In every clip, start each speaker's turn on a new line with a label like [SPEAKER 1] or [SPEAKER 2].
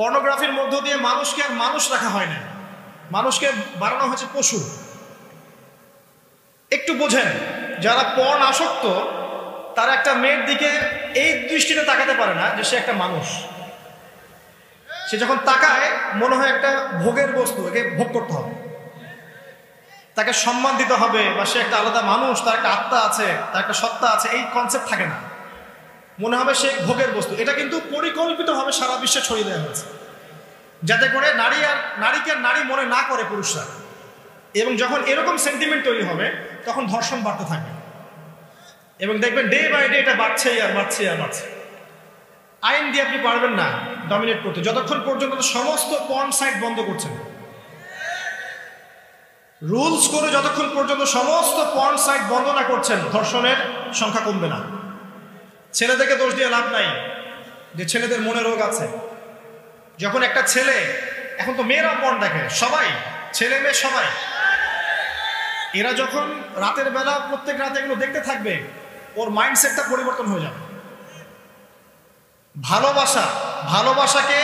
[SPEAKER 1] পর্নোগ্রাফির মধ্য দিয়ে মানুষকে আর মানুষ রাখা হয় না। মানুষকে বাড়ানো হয়েছে পশু। একটু বোঝেন, যারা পর্ন আসক্ত, তারা একটা মেয়ের দিকে এই দৃষ্টিতে তাকাতে পারে না যে সে একটা মানুষ। সে যখন তাকায়, মনে হয় একটা ভোগের বস্তু, একে ভোগ করতে হবে। তাকে সম্মান দিতে হবে বা সে একটা আলাদা মানুষ, তার একটা আত্মা আছে, তার একটা সত্তা আছে, এই কনসেপ্ট থাকে না। মনে হবে সে ভোগের বস্তু। এটা কিন্তু পরিকল্পিতভাবে সারা বিশ্বে ছড়িয়ে দেওয়া হয়েছে। যাতে করে নারী আর নারীকে নারী মনে না করে পুরুষরা। এবং যখন এরকম সেন্টিমেন্ট তৈরি হবে, তখন ধর্ষণ বাড়তে থাকবে। এবং দেখবেন ডে বাই ডে এটা বাড়ছেই আর বাড়ছে আর বাড়ছে। আইন দিয়ে আপনি পারবেন না ডমিনেট করতে। যতক্ষণ পর্যন্ত সমস্ত পর্ন সাইট বন্ধ করছেন রুলস করে যতক্ষণ পর্যন্ত সমস্ত পর্ন সাইট বন্ধ না করছেন, ধর্ষণের সংখ্যা কমবে না। ছেলেদেরকে দোষ দিয়ে লাভ নাই, যে ছেলেদের মনে রোগ আছে। যখন একটা ছেলে, এখন তো মেয়েরা পর্ন দেখে, সবাই, ছেলে মেয়ে সবাই। এরা যখন রাতের বেলা প্রত্যেক রাতে এগুলো দেখতে থাকবে, ওর মাইন্ডসেটটা পরিবর্তন হয়ে যাবে। ভালোবাসা, ভালোবাসাকে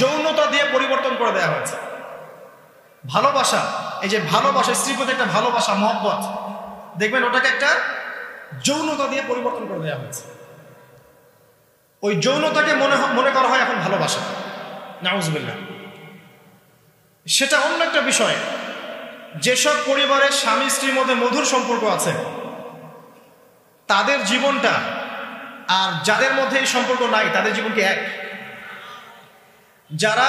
[SPEAKER 1] যৌনতা দিয়ে পরিবর্তন করে দেওয়া হয়েছে। ভালোবাসা, এই যে ভালোবাসা, স্ত্রীর প্রতি একটা ভালোবাসা, মহব্বত, দেখবেন ওটাকে একটা যৌনতা দিয়ে পরিবর্তন করে দেওয়া হয়েছে। ওই যৌনতাকে মনে মনে করা হয় এখন ভালোবাসা। নাউজবিল্লা সেটা অন্য একটা বিষয়। যেসব পরিবারের স্বামী, স্ত্রীর মধ্যে মধুর সম্পর্ক আছে, তাদের জীবনটা আর যাদের মধ্যে এই সম্পর্ক নাই, তাদের জীবন কি এক? যারা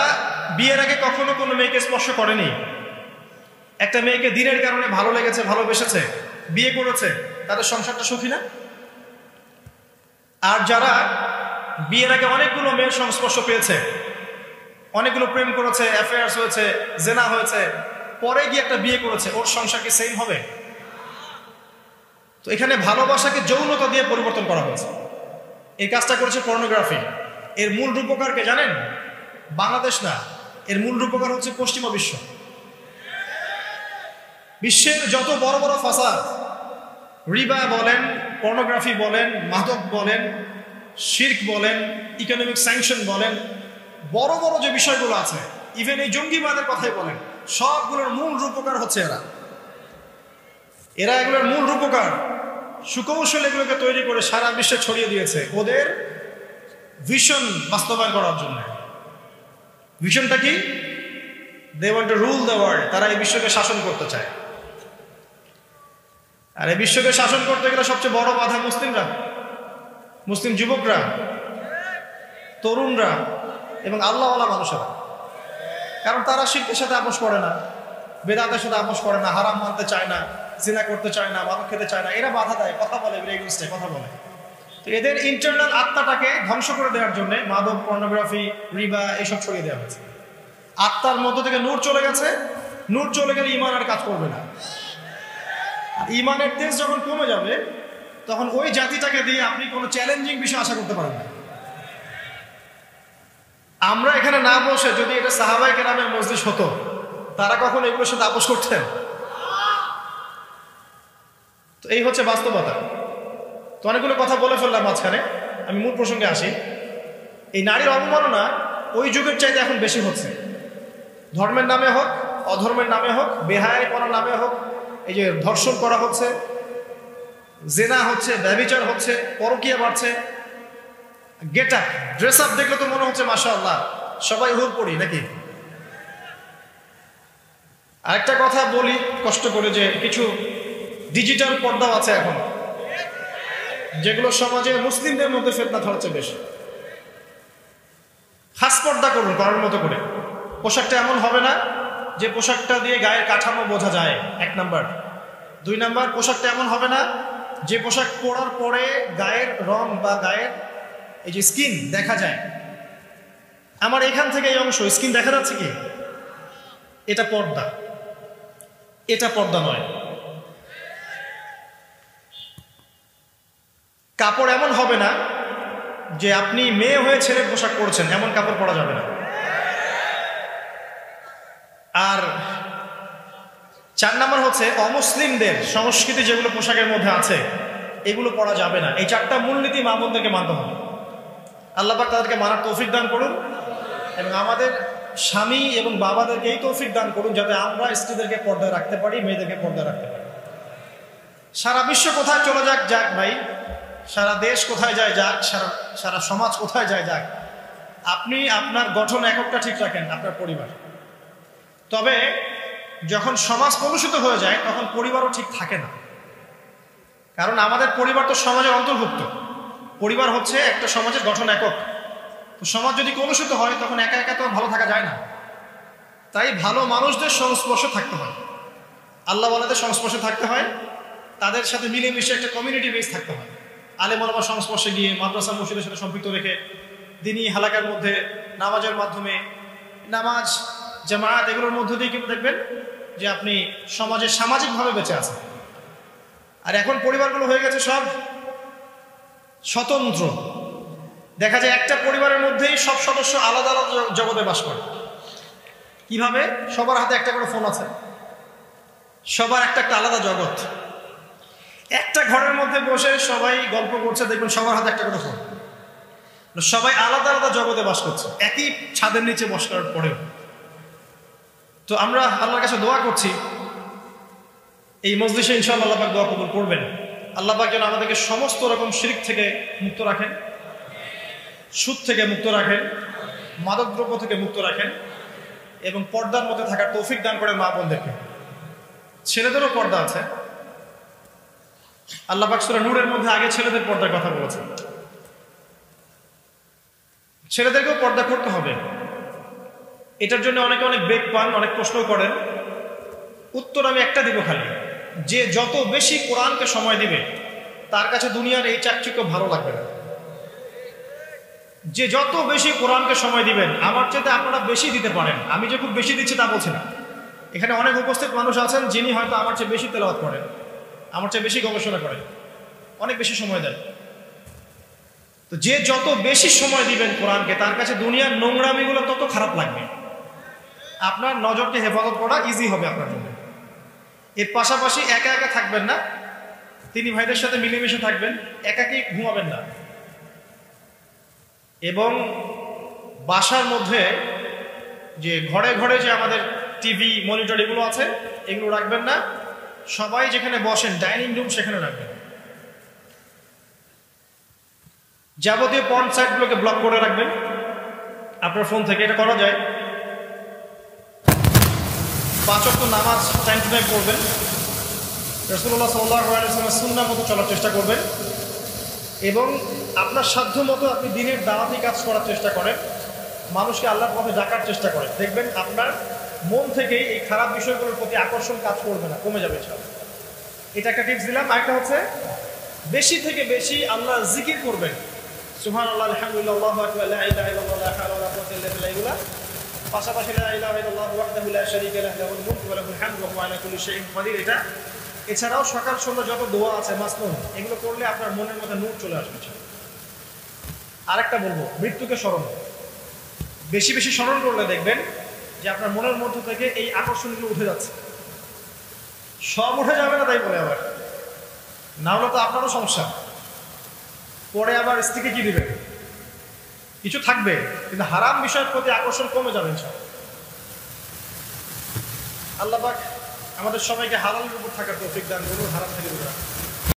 [SPEAKER 1] বিয়ের আগে কখনো কোনো মেয়েকে স্পর্শ করেনি, একটা মেয়েকে দিনের কারণে ভালো লেগেছে, ভালোবেসেছে, বিয়ে করেছে, তাদের সংসারটা সুখী না? আর যারা বিয়ের আগে অনেকগুলো মেয়ের সংস্পর্শ পেয়েছে। অনেকগুলো প্রেম করেছে অ্যাফেয়ার্স হয়েছে, জেনা হয়েছে, পরে গিয়ে একটা বিয়ে করেছে। ওর সংসার কি সেম হবে? তো এখানে ভালোবাসাকে যৌনতা দিয়ে পরিবর্তন করা হয়েছে। এই কাজটা করেছে পর্নোগ্রাফি এর মূল রূপকারকে জানেন? বাংলাদেশ না। এর মূল রূপকার হচ্ছে পশ্চিমা বিশ্ব। বিশ্বের যত বড় বড় ফাসাদ, রিবা বলেন পর্নোগ্রাফি বলেন, মাদক বলেন শির্ক বলেন ইকোনমিক স্যাংশন বলেন, বড় বড় যে বিষয়গুলো আছে ইভেন এই জঙ্গিবাদের কথাই বলেন, সবগুলোর মূল রূপকার হচ্ছে এরা। এরা এগুলোর মূল রূপকার। সুকৌশল এগুলোকে তৈরি করে সারা বিশ্বে ছড়িয়ে দিয়েছে ওদের ভিশন বাস্তবায়ন করার জন্য। ভিশনটা কি? They want to rule the world তারা এই বিশ্বকে শাসন করতে চায়। আর এই বিশ্বকে শাসন করতে গেলে সবচেয়ে বড় বাধা মুসলিমরা। মুসলিম যুবকরা, তরুণরা এবং আল্লাহওয়ালা মানুষেরা। কারণ তারা শিল্পের সাথে আপোষ করে না, বেদাতের সাথে আপোষ করে না, হারাম মানতে চায় না, জিনা করতে চায় না মাদক খেতে চায় না, এরা বাধা দেয়, কথা বলে কথা বলে। তো এদের ইন্টারনাল আত্মাটাকে ধ্বংস করে দেওয়ার জন্য মাদক পর্নোগ্রাফি রিবা, এসব ছড়িয়ে দেওয়া হয়েছে। আত্মার মধ্য থেকে নূর চলে গেছে, নূর চলে গেলে ইমান আর কাজ করবে না। ইমানের তেজ যখন কমে যাবে তখন ওই জাতিটাকে দিয়ে আপনি কোনো চ্যালেঞ্জিং বিষয় আশা করতে পারেন আমরা এখানে না বসে যদি এটা সাহাবাই কেরামের মসজিদ হতো, তারা কখন এগুলোর সাথে আপোষ করতেন? তো এই হচ্ছে বাস্তবতা। তো অনেকগুলো কথা বলে ফেললাম মাঝখানে, আমি মূল প্রসঙ্গে আসি। এই নারীর অবমাননা ওই যুগের চাইতে এখন বেশি হচ্ছে। ধর্মের নামে হোক, অধর্মের নামে হোক বেহায় করার নামে হোক, এই যে ধর্ষণ করা হচ্ছে জেনা হচ্ছে ব্যবিচার হচ্ছে, পরকিয়া বাড়ছে। গেট আপ ড্রেস আপ দেখলে তো মনে হচ্ছে মাসা আল্লাহ সবাই হুর পড়ি নাকি? আরেকটা কথা বলি, কষ্ট করে যে কিছু ডিজিটাল পর্দাও আছে এখন, যেগুলো সমাজে মুসলিমদের মধ্যে ফেতনা ধরছে বেশি। খাস পর্দা করুন, করার মতো করে। পোশাকটা এমন হবে না যে পোশাকটা দিয়ে গায়ের কাঠামো বোঝা যায়, এক নাম্বার। দুই নাম্বার, পোশাকটা এমন হবে না যে পোশাক পরার পরে গায়ের রং বা গায়ের এই যে স্কিন দেখা যায়, আমার এখান থেকে এই অংশ, স্কিন দেখা যাচ্ছে কি? এটা পর্দা। এটা পর্দা নয়। কাপড় এমন হবে না যে আপনি মেয়ে হয়ে ছেলে পোশাক পরছেন, এমন কাপড় পরা যাবে না। আর চার নম্বর হচ্ছে অমুসলিমদের সংস্কৃতি যেগুলো পোশাকের মধ্যে আছে, এগুলো পরা যাবে না। এই চারটা মূলনীতি মা বোনদেরকে মানতে হবে। আল্লাহ পাক তাদেরকে মানার তৌফিক দান করুন এবং আমাদের স্বামী এবং বাবাদেরকে এই তৌফিক দান করুন যাতে আমরা স্ত্রীদেরকে পর্দায় রাখতে পারি, মেয়েদেরকে পর্দায় রাখতে পারি। সারা বিশ্ব কোথায় চলে যাক যাক ভাই। সারা দেশ কোথায় যায়, যাক। সারা সারা সমাজ কোথায় যায়, যাক। আপনি, আপনার গঠন এককটা ঠিক রাখেন, আপনার পরিবার। তবে যখন সমাজ কলুষিত হয়ে যায়, তখন পরিবারও ঠিক থাকে না। কারণ আমাদের পরিবার তো সমাজের অন্তর্ভুক্ত। পরিবার হচ্ছে একটা সমাজের গঠন একক। তো সমাজ যদি কলুষিত হয়, তখন একা একা তো ভালো থাকা যায় না। তাই ভালো মানুষদের সংস্পর্শে থাকতে হয়। আল্লাহ বলাদের সংস্পর্শে থাকতে হয়। তাদের সাথে মিলেমিশে একটা কমিউনিটি বেস থাকতে হয়। আলেম আলমার সংস্পর্শে গিয়ে মাদ্রাসা মসজিদের সাথে সম্পৃক্ত রেখে দিনই হালাকার মধ্যে নামাজের মাধ্যমে নামাজ জামায়াত, এগুলোর মধ্য দিয়ে কিন্তু দেখবেন যে আপনি সমাজে সামাজিকভাবে বেঁচে আছেন। আর এখন পরিবারগুলো হয়ে গেছে সব স্বতন্ত্র। দেখা যায় একটা পরিবারের মধ্যেই সব সদস্য আলাদা আলাদা জগতে বাস করে। কীভাবে? সবার হাতে একটা করে ফোন আছে। সবার একটা একটা আলাদা জগৎ। একটা ঘরের মধ্যে বসে সবাই গল্প করছে, দেখবেন সবার হাতে একটা করে ফোন। সবাই আলাদা আলাদা জগতে বাস করছে। একই ছাদের নিচে বস করার পরেও। তো আমরা আল্লাহর কাছে দোয়া করছি। এই মজলিসে ইনশাআল্লাহ আল্লাহ পাক দোয়া কবুল করবেন। আল্লাহ পাক যেন আমাদেরকে সমস্ত রকম শিরিক থেকে মুক্ত রাখেন, সুদ থেকে মুক্ত রাখেন, মাদকদ্রব্য থেকে মুক্ত রাখেন এবং পর্দার মধ্যে থাকার তৌফিক দান করেন মা বোনদেরকে। ছেলেদেরও পর্দা আছে। আল্লাহ পাক সূরা নূরের মধ্যে আগে ছেলেদের পর্দার কথা বলেছেন। ছেলেদেরকেও পর্দা করতে হবে। এটার জন্য অনেকে অনেক বেগ পান, অনেক প্রশ্ন করেন। উত্তর আমি একটা দিব খালি। যে যত বেশি কোরআনকে সময় দিবে, তার কাছে দুনিয়ার এই চাকচিক্য ভালো লাগবে না। যে যত বেশি কোরআনকে সময় দিবেন, আমার চেয়ে আপনারা বেশি দিতে পারেন। আমি যে খুব বেশি দিচ্ছি তা বলছি না। এখানে অনেক উপস্থিত মানুষ আছেন, যিনি হয়তো আমার চেয়ে বেশি তেলাওয়াত করেন, আমার চেয়ে বেশি গবেষণা করেন। অনেক বেশি সময় দেন। তো যে যত বেশি সময় দিবেন কোরআনকে, তার কাছে দুনিয়ার নোংরামিগুলো তত খারাপ লাগবে। আপনার নজরকে হেফাজত করা ইজি হবে আপনার জন্য। এর পাশাপাশি একা একা থাকবেন না। তিনি ভাইদের সাথে মিলেমিশে থাকবেন, একাকি ঘুমাবেন না। এবং বাসার মধ্যে যে ঘরে ঘরে যে আমাদের টিভি, মনিটর এগুলো আছে, এগুলো রাখবেন না। সবাই যেখানে বসেন, ডাইনিং রুম সেখানে রাখবেন। যাবতীয় পর্ন সাইটগুলোকে ব্লক করে রাখবেন। আপনার ফোন থেকে এটা করা যায়। পাঁচ অক্ট নামাজ টাইম টু টাইম পড়বেন। রসুল্লাহ সাল্লাহ সুন্না মতো চলার চেষ্টা করবেন। এবং আপনার সাধ্য মতো আপনি দিনের দাওয়াতি কাজ করার চেষ্টা করেন। মানুষকে আল্লাহর পথে ডাকার চেষ্টা করেন। দেখবেন আপনার মন থেকেই এই খারাপ বিষয়গুলোর প্রতি আকর্ষণ কাজ করবে না কমে যাবে সব এটা একটা টিপস দিলাম। আরেকটা হচ্ছে বেশি থেকে বেশি আল্লাহ জিকির করবেন। সুহান আল্লাহ আলহামদুলিল্লাহ আল্লাহু ইলাহা ইল্লাল্লাহ, পাশাপাশি এটা এছাড়াও সকাল সন্ধ্যা যত দোয়া আছে, মাসনুন, এগুলো করলে আপনার মনের মধ্যে নূর চলে আসবে আরেকটা বলব, মৃত্যুকে স্মরণ বেশি বেশি স্মরণ করলে দেখবেন যে আপনার মনের মধ্য থেকে এই আকর্ষণগুলো উঠে যাচ্ছে। সব উঠে যাবে না তাই বলে আবার। না হলে তো আপনারও সমস্যা। পরে আবার স্ত্রীকে কি দিবে কিছু থাকবে, কিন্তু হারাম বিষয়ের প্রতি আকর্ষণ কমে যাবে আল্লাহ আমাদের সবাইকে হালালের উপর থাকার তৌফিক দান করুন, হারাম থেকে দূরে।